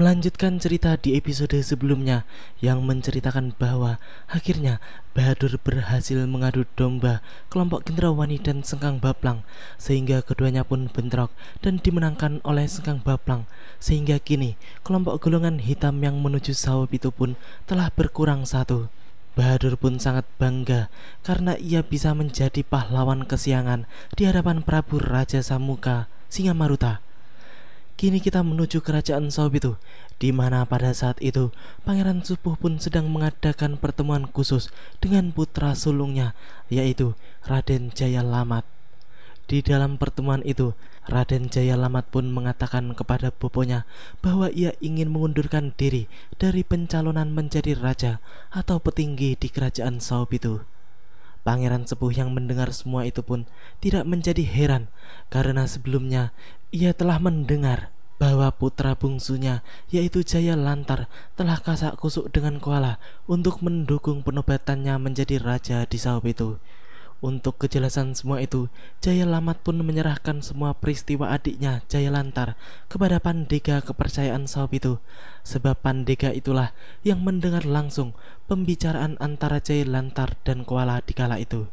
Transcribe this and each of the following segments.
Melanjutkan cerita di episode sebelumnya yang menceritakan bahwa akhirnya Bahadur berhasil mengadu domba kelompok Gendrawani dan Sengkang Baplang sehingga keduanya pun bentrok dan dimenangkan oleh Sengkang Baplang sehingga kini kelompok golongan hitam yang menuju sawab itu pun telah berkurang satu. Bahadur pun sangat bangga karena ia bisa menjadi pahlawan kesiangan di hadapan Prabu Raja Samuka Singa-Maruta. Kini kita menuju kerajaan Saubitu, di mana pada saat itu Pangeran Supuh pun sedang mengadakan pertemuan khusus dengan putra sulungnya, yaitu Raden Jaya Lamat. Di dalam pertemuan itu, Raden Jaya Lamat pun mengatakan kepada boponya bahwa ia ingin mengundurkan diri dari pencalonan menjadi raja atau petinggi di kerajaan Saubitu. Pangeran Sepuh yang mendengar semua itu pun tidak menjadi heran karena sebelumnya ia telah mendengar bahwa putra bungsunya yaitu Jaya Lantar telah kasak kusuk dengan koala untuk mendukung penobatannya menjadi raja di Saup itu. Untuk kejelasan semua itu, Jaya Lamat pun menyerahkan semua peristiwa adiknya Jaya Lantar kepada Pandega kepercayaan Saup itu. Sebab Pandega itulah yang mendengar langsung pembicaraan antara Jaya Lantar dan Kuala di kala itu.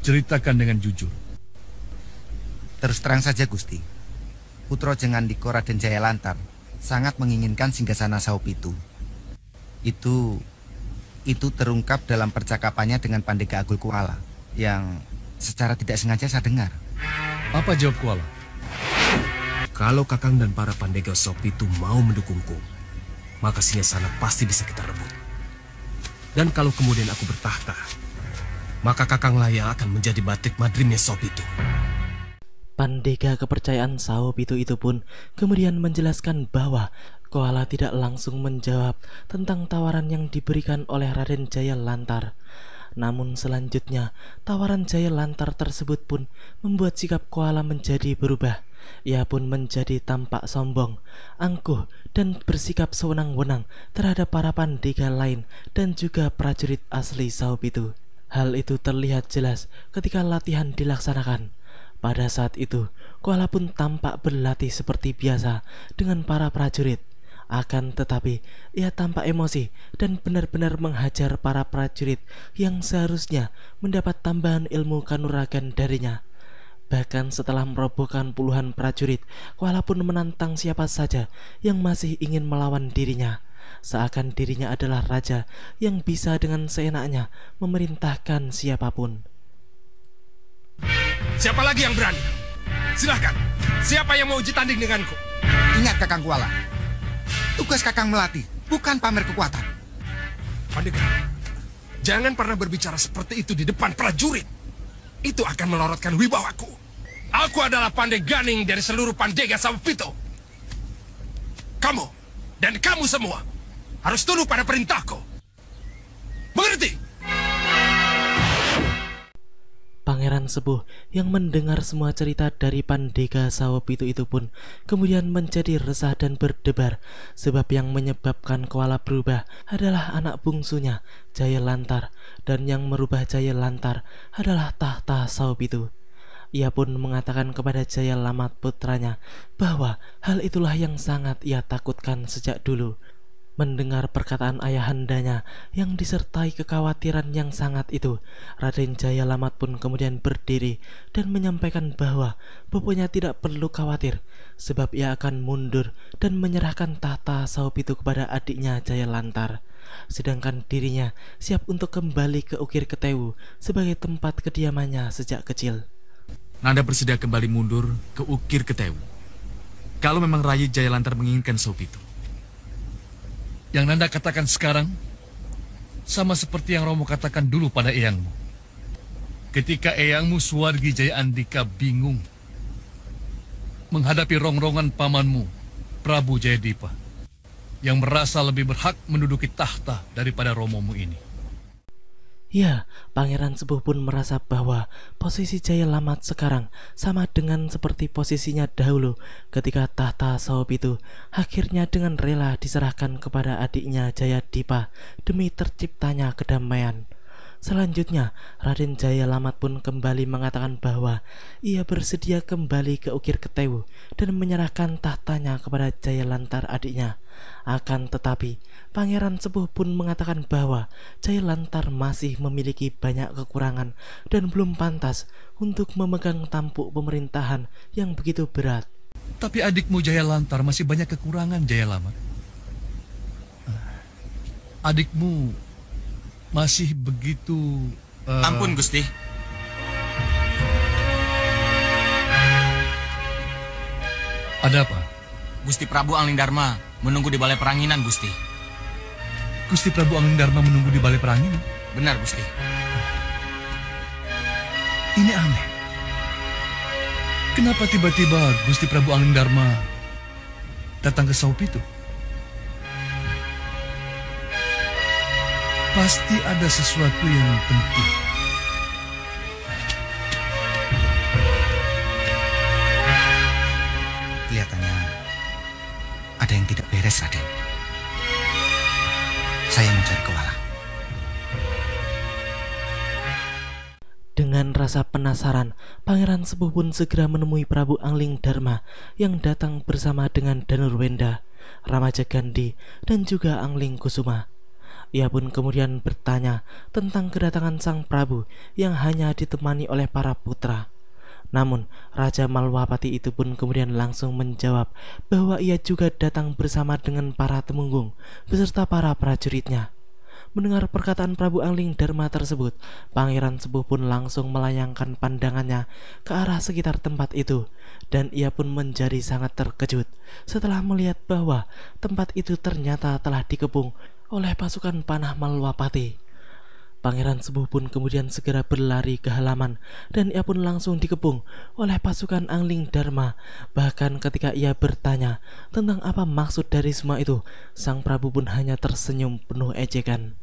Ceritakan dengan jujur. Terus terang saja Gusti. Putro Jengandiko Raden Jaya Lantar sangat menginginkan singgasana Saup itu. Itu itu terungkap dalam percakapannya dengan Pandega Agul Kuala yang secara tidak sengaja saya dengar. Apa jawab Kuala? Kalau Kakang dan para pandega Sop itu mau mendukungku, maka sana pasti bisa kita rebut. Dan kalau kemudian aku bertahta, maka Kakanglah yang akan menjadi batik madrimnya Sop itu. Pandega kepercayaan Sao itu itu pun kemudian menjelaskan bahwa Koala tidak langsung menjawab tentang tawaran yang diberikan oleh Raden Jaya Lantar. Namun selanjutnya, tawaran Jaya Lantar tersebut pun membuat sikap Koala menjadi berubah. Ia pun menjadi tampak sombong, angkuh, dan bersikap sewenang-wenang terhadap para pandega lain dan juga prajurit asli Saup itu. Hal itu terlihat jelas ketika latihan dilaksanakan. Pada saat itu, Koala pun tampak berlatih seperti biasa dengan para prajurit. Akan tetapi, ia tampak emosi dan benar-benar menghajar para prajurit yang seharusnya mendapat tambahan ilmu kanuragan darinya. Bahkan setelah merobohkan puluhan prajurit, walaupun menantang siapa saja yang masih ingin melawan dirinya, seakan dirinya adalah raja yang bisa dengan seenaknya memerintahkan siapa pun. Siapa lagi yang berani? Silahkan, siapa yang mau uji tanding denganku? Ingat Kakang Kuala, Tugas Kakang melatih, bukan pamer kekuatan. Pandega, jangan pernah berbicara seperti itu di depan prajurit. Itu akan melorotkan wibawaku. Aku adalah Pandeganing dari seluruh Pandega Sawapito. Kamu dan kamu semua harus tunduk pada perintahku. Mengerti? Pangeran Sepuh yang mendengar semua cerita dari Pandega Sawopitu itu pun kemudian menjadi resah dan berdebar sebab yang menyebabkan Kuala berubah adalah anak bungsunya Jaya Lantar dan yang merubah Jaya Lantar adalah tahta Sawopitu. Ia pun mengatakan kepada Jaya Lamat putranya bahwa hal itulah yang sangat ia takutkan sejak dulu Mendengar perkataan ayahandanya yang disertai kekhawatiran yang sangat itu, Raden Jaya Lamat pun kemudian berdiri dan menyampaikan bahwa boponya tidak perlu khawatir sebab ia akan mundur dan menyerahkan tahta Saup itu kepada adiknya Jaya Lantar. Sedangkan dirinya siap untuk kembali ke Ukir Ketewu sebagai tempat kediamannya sejak kecil. Nanda bersedia kembali mundur ke Ukir Ketewu. Kalau memang Rayi Jaya Lantar menginginkan Saup itu. Yang Nanda katakan sekarang sama seperti yang Romo katakan dulu pada Eyangmu. Ketika Eyangmu Suwargi Jaya Andika bingung menghadapi rongrongan pamanmu, Prabu Jayadipa, yang merasa lebih berhak menduduki tahta daripada Romomu ini. Ya, Pangeran Sepuh pun merasa bahwa posisi Jaya Lamat sekarang sama dengan seperti posisinya dahulu ketika tahta Saub itu akhirnya dengan rela diserahkan kepada adiknya Jaya Dipa demi terciptanya kedamaian. Selanjutnya, Raden Jaya Lamat pun kembali mengatakan bahwa ia bersedia kembali ke Ukir Ketewu dan menyerahkan tahtanya kepada Jaya Lantar adiknya. Akan tetapi, Pangeran Sepuh pun mengatakan bahwa Jaya Lantar masih memiliki banyak kekurangan dan belum pantas untuk memegang tampuk pemerintahan yang begitu berat. Tapi adikmu Jaya Lantar masih banyak kekurangan Jaya Lamat. Adikmu masih begitu... uh, Ampun, Gusti. Ada apa? Gusti Prabu Angling Dharma menunggu di balai peranginan, Gusti. Gusti Prabu Angling Dharma menunggu di balai perang ini. Benar, Gusti. Ini aneh. Kenapa tiba-tiba Gusti Prabu Angling Dharma datang ke Saupitu? Pasti ada sesuatu yang penting. Kelihatannya ada yang tidak beres, Raden. Saya mencari Kuala. Dengan rasa penasaran, Pangeran Sepuh pun segera menemui Prabu Angling Dharma yang datang bersama dengan Danurwenda, Ramaja Gandhi, dan juga Angling Kusuma. Ia pun kemudian bertanya tentang kedatangan sang Prabu yang hanya ditemani oleh para putra. Namun, Raja Malwapati itu pun kemudian langsung menjawab bahwa ia juga datang bersama dengan para temunggung beserta para prajuritnya. Mendengar perkataan Prabu Angling Dharma tersebut, Pangeran Sepuh pun langsung melayangkan pandangannya ke arah sekitar tempat itu, dan ia pun menjadi sangat terkejut setelah melihat bahwa tempat itu ternyata telah dikepung oleh pasukan panah Malwapati. Pangeran Sepuh pun kemudian segera berlari ke halaman dan ia pun langsung dikepung oleh pasukan Angling Dharma. Bahkan ketika ia bertanya tentang apa maksud dari semua itu, sang Prabu pun hanya tersenyum penuh ejekan.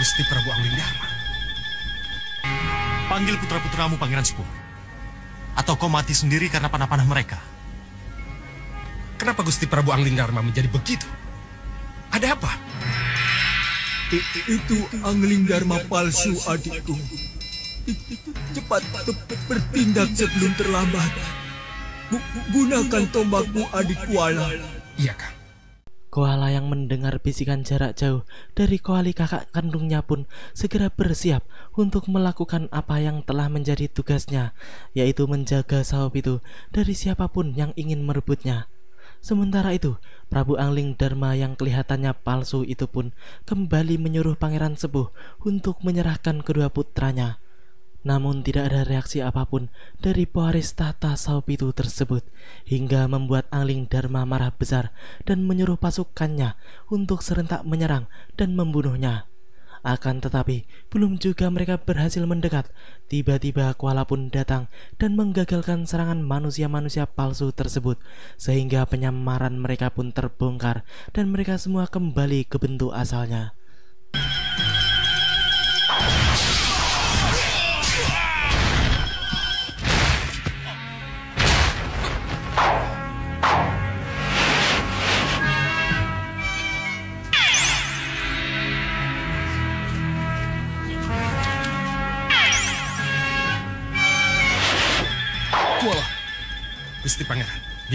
Gusti Prabu Angling Dharma. Panggil putra-putramu Pangeran Sepuh. Atau kau mati sendiri karena panah-panah mereka. Kenapa Gusti Prabu Angling Dharma menjadi begitu? Ada apa? Itu angling dharma palsu adikku. Cepat bertindak sebelum terlambat. Gunakan tombakmu adik Kuala. Iya, Kang. Koala yang mendengar bisikan jarak jauh dari koali kakak kandungnya pun segera bersiap untuk melakukan apa yang telah menjadi tugasnya, yaitu menjaga sawap itu dari siapa pun yang ingin merebutnya. Sementara itu, Prabu Angling Dharma yang kelihatannya palsu itu pun kembali menyuruh Pangeran Sepuh untuk menyerahkan kedua putranya. Namun tidak ada reaksi apa pun dari pewaris tahta Saupitu tersebut hingga membuat Angling Dharma marah besar dan menyuruh pasukannya untuk serentak menyerang dan membunuhnya. Akan tetapi, belum juga mereka berhasil mendekat, tiba-tiba Kuala pun datang dan menggagalkan serangan manusia-manusia palsu tersebut, sehingga penyamaran mereka pun terbongkar dan mereka semua kembali ke bentuk asalnya.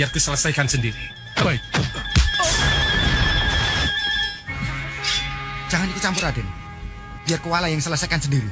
Biar ku selesaikan sendiri. Baik. Jangan ikut campur, Raden. Biar Kuala yang selesaikan sendiri.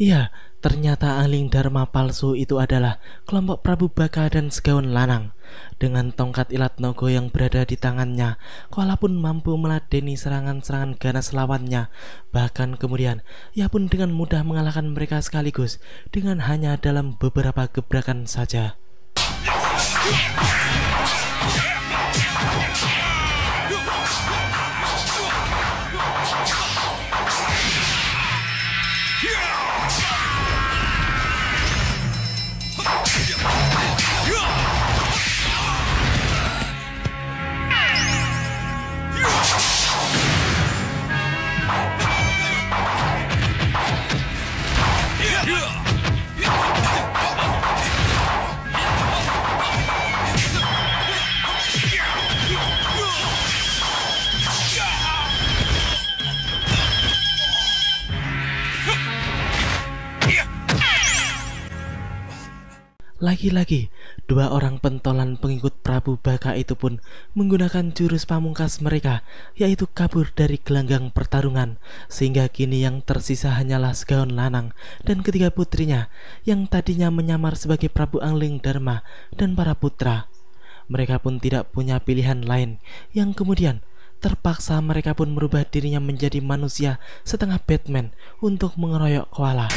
Iya, ternyata Angling Dharma palsu itu adalah kelompok Prabu Baka dan Segaun Lanang. Dengan tongkat ilat nogo yang berada di tangannya, Koala pun mampu meladeni serangan-serangan ganas lawannya. Bahkan kemudian, ia pun dengan mudah mengalahkan mereka sekaligus dengan hanya dalam beberapa gebrakan saja. Lagi-lagi, dua orang pentolan pengikut Prabu Baka itu pun menggunakan jurus pamungkas mereka, yaitu kabur dari gelanggang pertarungan, sehingga kini yang tersisa hanyalah Segaon Lanang dan ketiga putrinya, yang tadinya menyamar sebagai Prabu Angling Dharma dan para putra. Mereka pun tidak punya pilihan lain, yang kemudian terpaksa mereka pun merubah dirinya menjadi manusia setengah Batman untuk mengeroyok koala.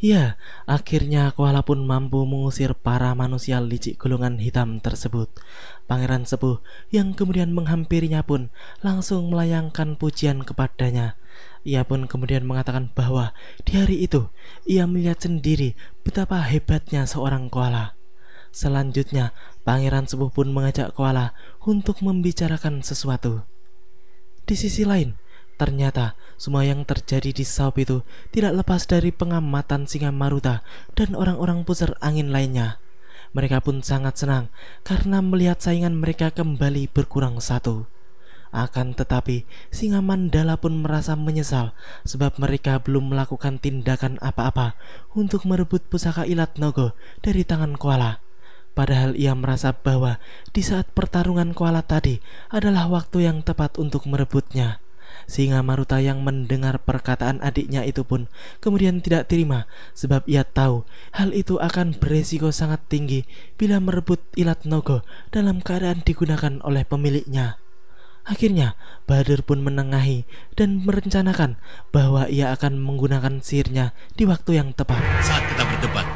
Ya, akhirnya koala pun mampu mengusir para manusia licik golongan hitam tersebut. Pangeran Sepuh yang kemudian menghampirinya pun langsung melayangkan pujian kepadanya. Ia pun kemudian mengatakan bahwa di hari itu ia melihat sendiri betapa hebatnya seorang koala. Selanjutnya, Pangeran Sepuh pun mengajak koala untuk membicarakan sesuatu. Di sisi lain, Ternyata semua yang terjadi di Saup itu tidak lepas dari pengamatan Singa Maruta dan orang-orang pusar angin lainnya. Mereka pun sangat senang karena melihat saingan mereka kembali berkurang satu. Akan tetapi, Singa Mandala pun merasa menyesal sebab mereka belum melakukan tindakan apa-apa untuk merebut pusaka Ilat Nogo dari tangan koala. Padahal ia merasa bahwa di saat pertarungan koala tadi adalah waktu yang tepat untuk merebutnya. Singa Maruta yang mendengar perkataan adiknya itu pun kemudian tidak terima sebab ia tahu hal itu akan beresiko sangat tinggi bila merebut ilat nogo dalam keadaan digunakan oleh pemiliknya. Akhirnya, Bahadur pun menengahi dan merencanakan bahwa ia akan menggunakan sihirnya di waktu yang tepat. Saat kita berdebat,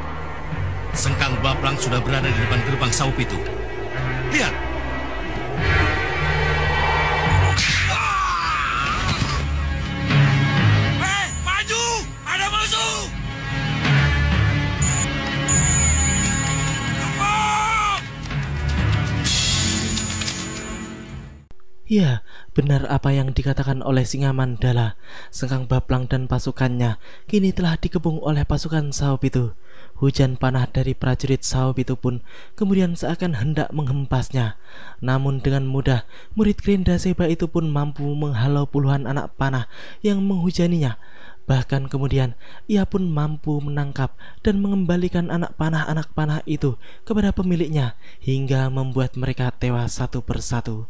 Sengkang Baplang sudah berada di depan gerbang saup itu. Lihat, Ya, benar apa yang dikatakan oleh Singa Mandala. Sengkang Baplang dan pasukannya kini telah dikepung oleh pasukan Saup itu. Hujan panah dari prajurit Saup itu pun kemudian seakan hendak menghempasnya. Namun dengan mudah, murid Grinda Seba itu pun mampu menghalau puluhan anak panah yang menghujaninya. Bahkan kemudian ia pun mampu menangkap dan mengembalikan anak panah-anak panah itu kepada pemiliknya hingga membuat mereka tewas satu persatu.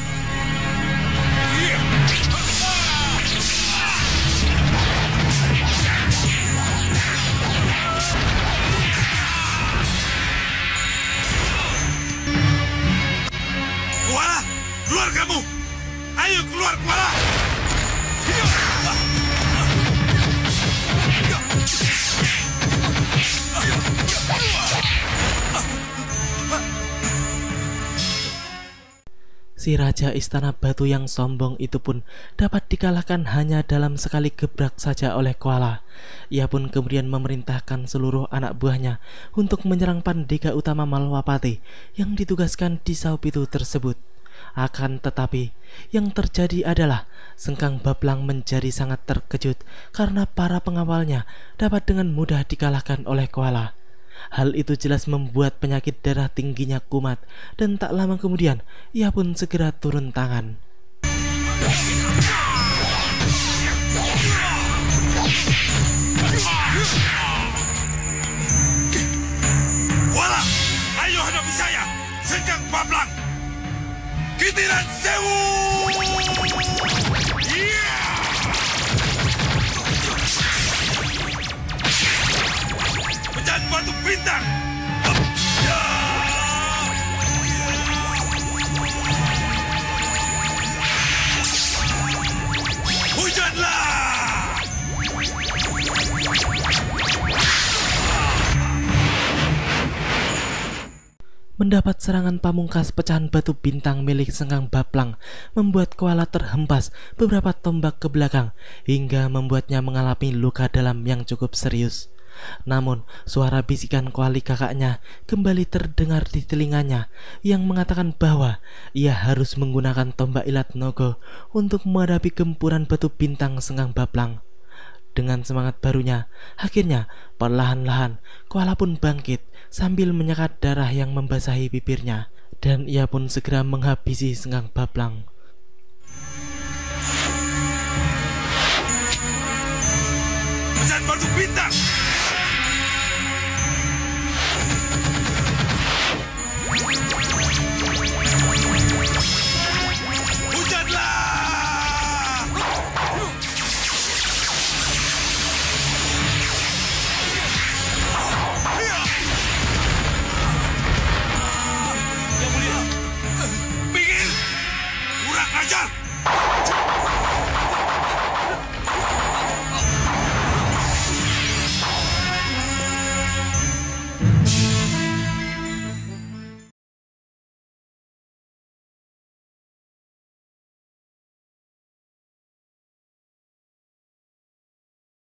Si Raja Istana Batu yang sombong itu pun dapat dikalahkan hanya dalam sekali gebrak saja oleh Kuala. Ia pun kemudian memerintahkan seluruh anak buahnya untuk menyerang Pandega Utama Malwapati yang ditugaskan di Saupitu tersebut. Akan tetapi, yang terjadi adalah Sengkang Bablang menjadi sangat terkejut karena para pengawalnya dapat dengan mudah dikalahkan oleh koala. Hal itu jelas membuat penyakit darah tingginya kumat dan tak lama kemudian ia pun segera turun tangan. Koala, ayo hadapi saya, Sengkang Bablang! Kitiran Sewu! Bintang! Mendapat serangan pamungkas pecahan batu bintang milik Sengkang Baplang membuat koala terhempas beberapa tombak ke belakang hingga membuatnya mengalami luka dalam yang cukup serius. Namun, suara bisikan kuali kakaknya kembali terdengar di telinganya yang mengatakan bahwa ia harus menggunakan tombak ilat nogo untuk menghadapi gempuran batu bintang Sengkang Baplang. Dengan semangat barunya, akhirnya perlahan-lahan koala pun bangkit sambil menyekat darah yang membasahi bibirnya dan ia pun segera menghabisi sengkang baplang. Batu bintang!